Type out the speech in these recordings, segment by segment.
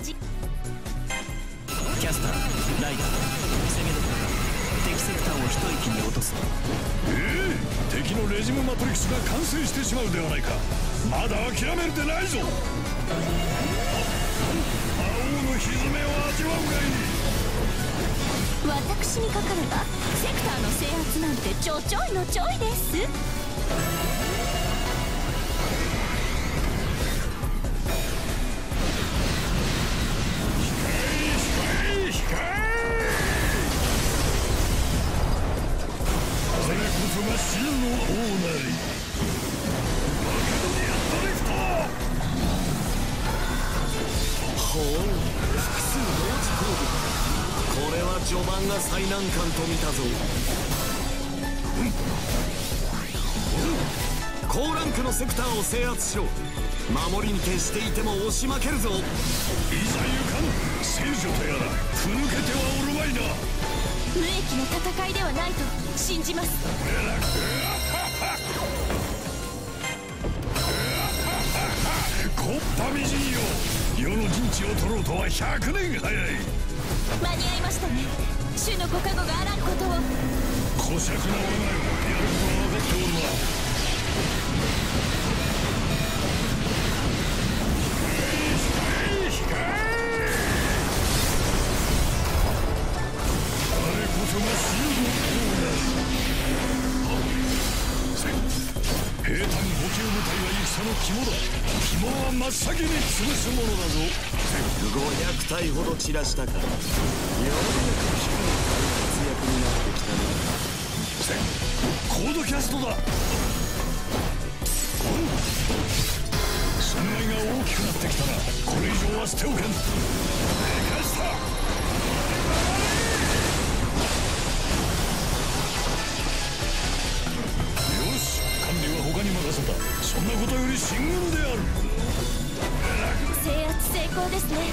ジキャスターライダー攻める敵セクターを一息に落とす。ええ敵のレジムマトリクスが完成してしまうではないか。まだ諦めるでないぞ。青のひずめを味わうがいい。私にかかればセクターの制圧なんてちょちょいのちょいです序盤が最難関と見たぞ。高ランクのセクターを制圧しろ。守りに徹していても押し負けるぞ。いざ行かぬ聖女とやらふぬけてはおるまいな。無益な戦いではないと信じます。コッパみじんよ。世の陣地を取ろうとは100年早い。間に合いましたね。主のご加護があらんことを。小尺なお前をやることは分かっておるな平坦補給部隊は戦の肝だ肝は真っ先に潰すものだぞ500体ほど散らしたかようやく光る活躍になってきたなコードキャストだ損害が大きくなってきたらこれ以上は捨ておけん。ですね。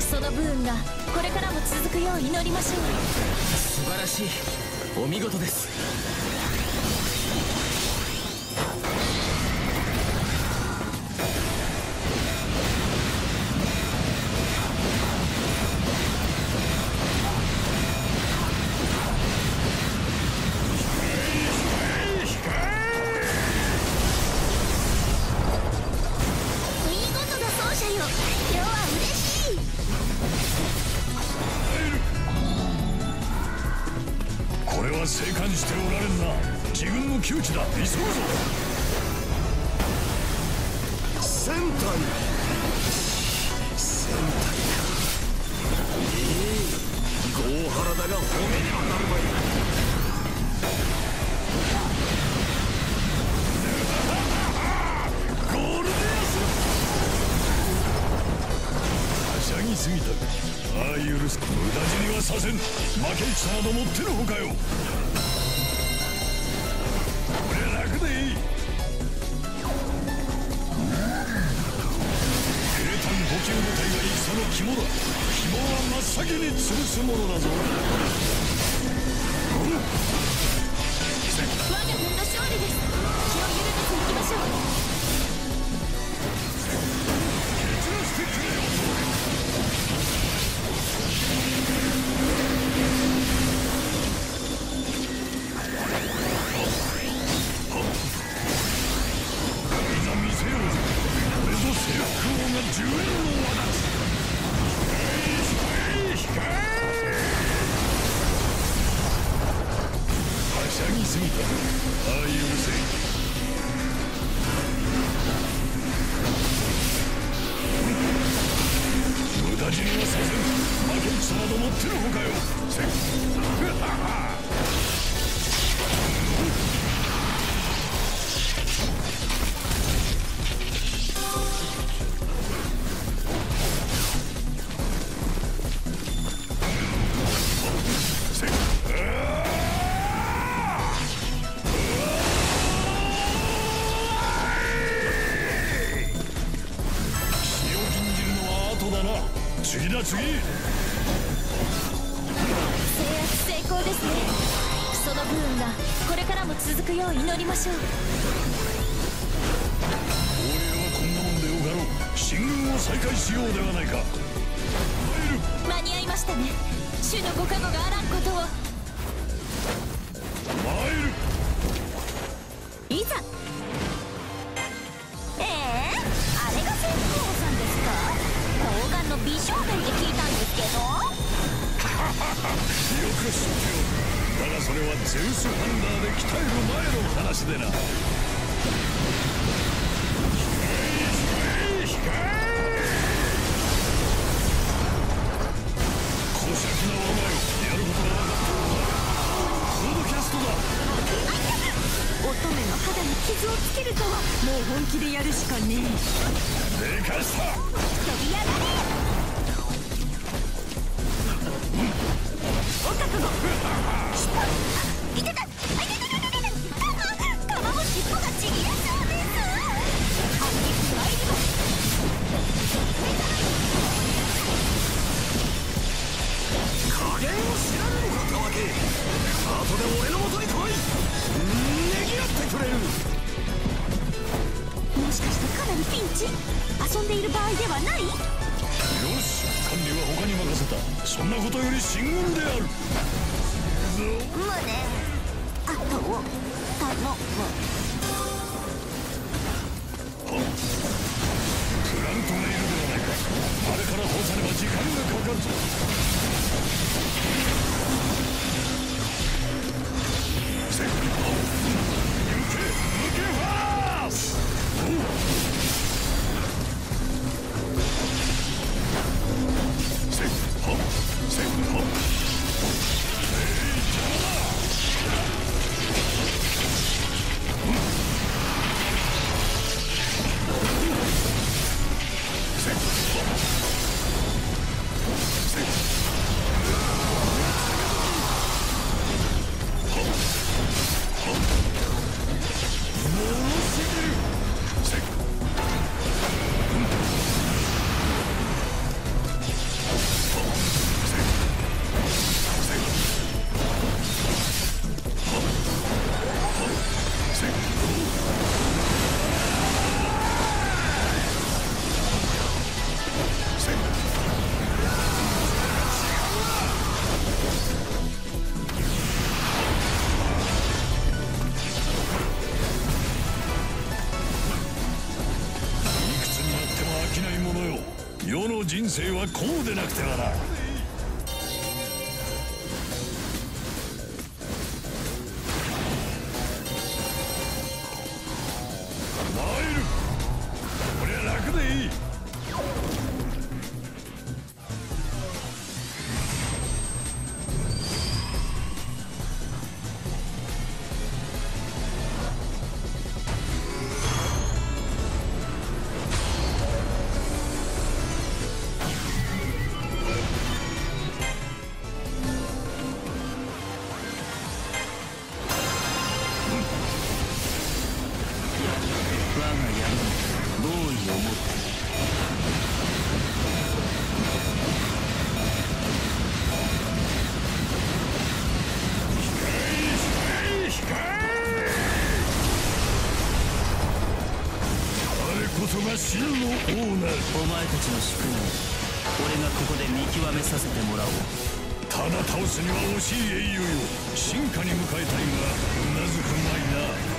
その部分がこれからも続くよう祈りましょう。素晴らしい。お見事です。は生還しておられんな。自分の窮地だ。急ぐぞ。戦隊戦隊か。ええ郷原だが褒めにはなるまい。ゴールデンス。はしゃぎすぎたああ許す無駄死にはさせん。負け戦などもってのほかよ。これ楽でいい。平坦補給部隊が戦の肝だ。肝は真っ先に潰すものだぞ。過ぎたああ許せ無駄死にはさせん負け戦などもってのほかよ。せんせ成功ですね。その部分がこれからも続くよう祈りましょう。こんなもんでよかろう。進軍を再開しようではないか。間に合いましたね。主のご加護があらんことを。参る。いざく知っておるだがそれはゼウスハンダーで鍛える前の話でな。な我がよやることは分かっておるなコードキャストだ。乙女の肌に傷をつけるとはもう本気でやるしかねえ。でかした。飛び上がれ遊んでいる場合ではない？よし管理は他にせたそんなことより進軍である。胸。あとを頼む。生はこうでなくてはなが闇に合意を持ってこそが真の王なる？お前たちの宿命。俺がここで見極めさせてもらおう。ただ倒すには惜しい英雄よ。進化に迎えたいがうなずくまいな。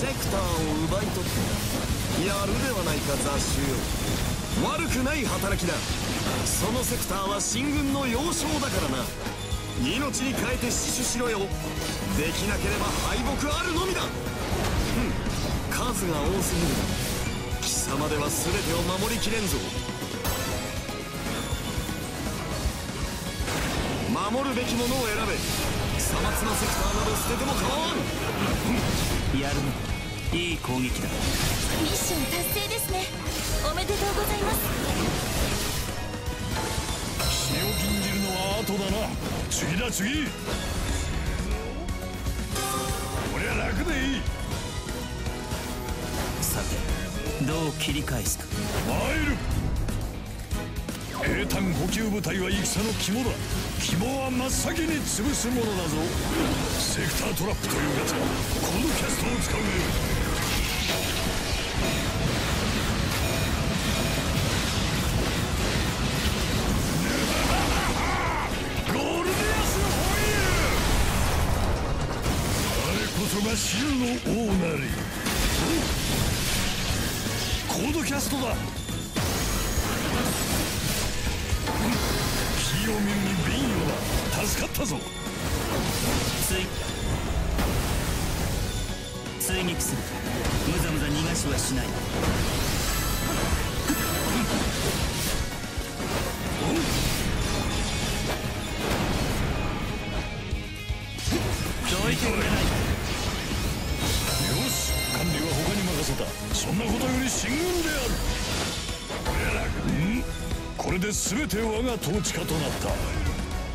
セクターを奪い取ってやるではないか雑種よ。悪くない働きだ。そのセクターは秦軍の要衝だからな。命に変えて死守しろよ。できなければ敗北あるのみだ。ふん。数が多すぎる貴様では全てを守りきれんぞ。守るべきものを選べ。さまつなセクターなど捨てても構わん。やるないい攻撃だ。ミッション達成ですね。おめでとうございます。死を禁じるのは後だな。次だ次。こりゃ楽でいい。さてどう切り返すか。参る。兵隊補給部隊は戦の肝だ希望は真っ先に潰すものだぞ。セクタートラップというガつ。ャこのキャストを使うね。が真の王なり。コードキャストだ。火を見助かったぞ。追追撃する無ざ無ざ逃がしはしないどいてくれないよし管理は他に任せたそんなことより進軍であるんこれで全て我が統治下となった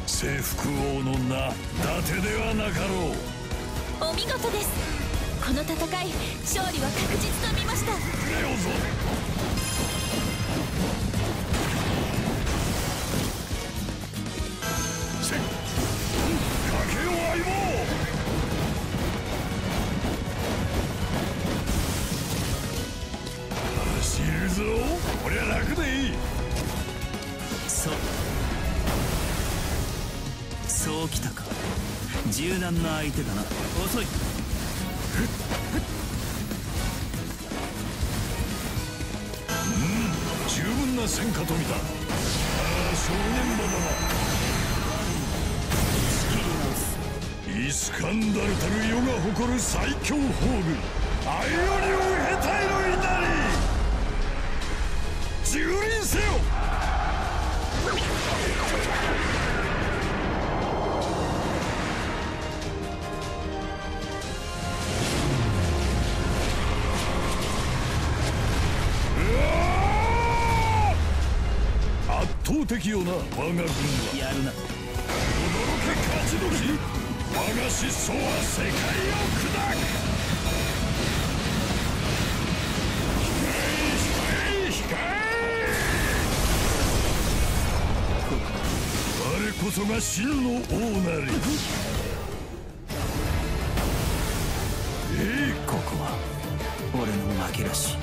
征服王の名伊達ではなかろう。お見事です。この戦い勝利は確実と見ました。レオぞ。せっかけよ相棒。走るぞ。こりゃ楽でいい。そうそうきたか。柔軟な相手だな。遅い。うん十分な戦果と見た。ああ少年馬だな。イスカンダルたる世が誇る最強宝具。アイオニオンヘタイの稲荷蹂躙せよ。倒的よな我が軍は。やるな。驚け勝ち時。我が疾走は世界を砕く。控え控え我こそが真の王なり。ここは俺の負けらし。い